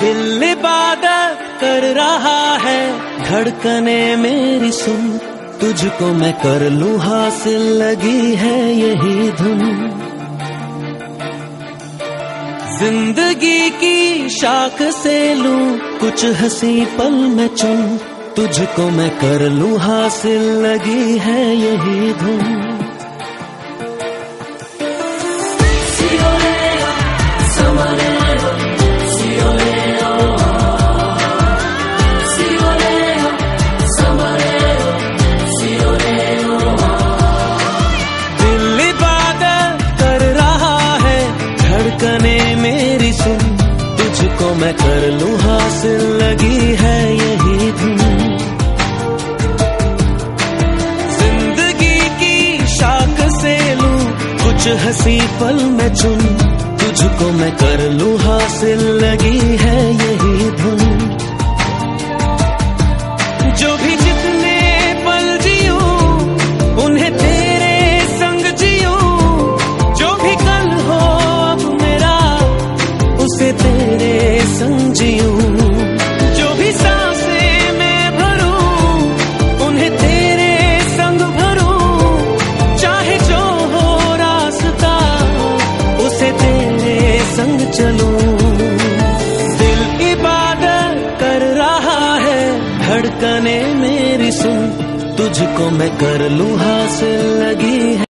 दिल इबादत कर रहा है। धड़कने मेरी सुन, तुझको मैं कर लू हासिल, लगी है यही धुन। ज़िंदगी की शाख से लू, कुछ हँसी पल में चुन, तुझको मैं कर लू हासिल, लगी है यही धुन। मैं कर लू हासिल, लगी है यही धुन। ज़िंदगी की शाख से लू, कुछ हँसी पल में चुन। तुझको मैं कर लू हासिल, लगी तेरे संग जियो जो भी सांसे मैं भरूं, उन्हें तेरे संग भरूं। चाहे जो हो रास्ता, उसे तेरे संग चलूँ। दिल इबादत कर रहा है, धड़कने मेरी सुन, तुझको मैं कर लू हासिल लगी है।